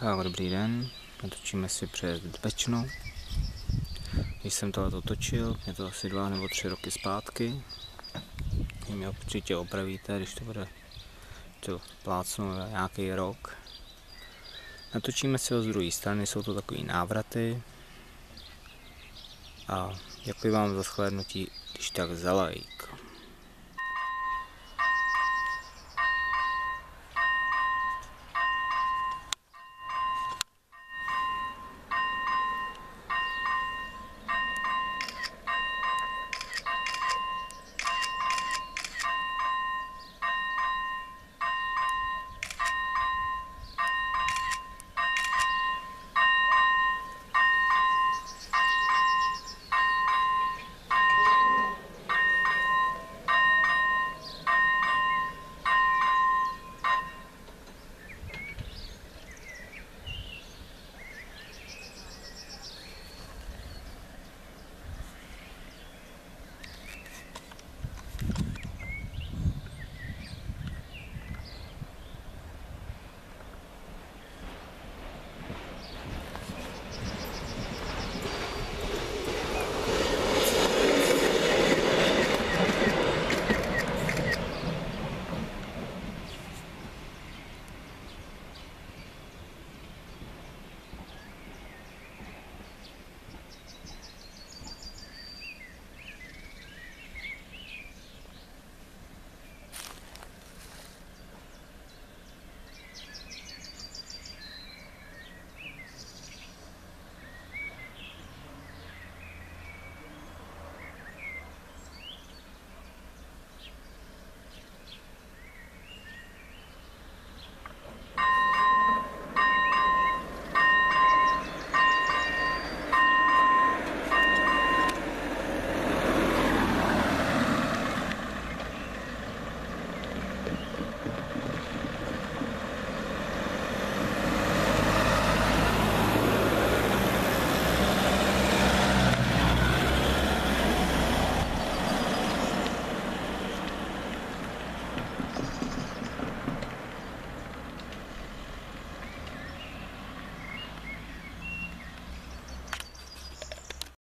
Tak, dobrý den, natočíme si před Bečno. Když jsem tohle točil, je to asi dva nebo tři roky zpátky. Vy mě určitě opravíte, když to bude to plácnu nějaký rok. Natočíme si ho z druhé strany, jsou to takové návraty. A děkuji vám za shlédnutí, když tak za like.